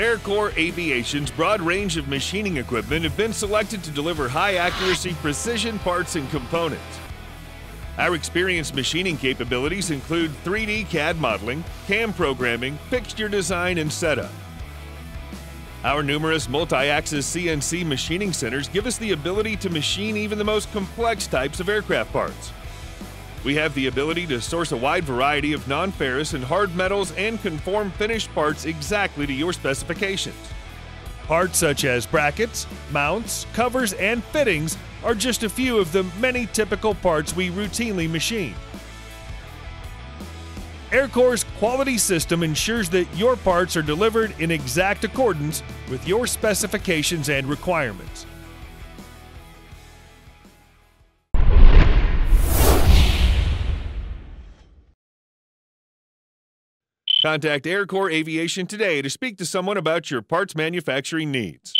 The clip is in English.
AirCorps Aviation's broad range of machining equipment have been selected to deliver high accuracy precision parts and components. Our experienced machining capabilities include 3D CAD modeling, CAM programming, fixture design, and setup. Our numerous multi-axis CNC machining centers give us the ability to machine even the most complex types of aircraft parts. We have the ability to source a wide variety of non-ferrous and hard metals and conform finished parts exactly to your specifications. Parts such as brackets, mounts, covers, and fittings are just a few of the many typical parts we routinely machine. AirCorps' quality system ensures that your parts are delivered in exact accordance with your specifications and requirements. Contact AirCorps Aviation today to speak to someone about your parts manufacturing needs.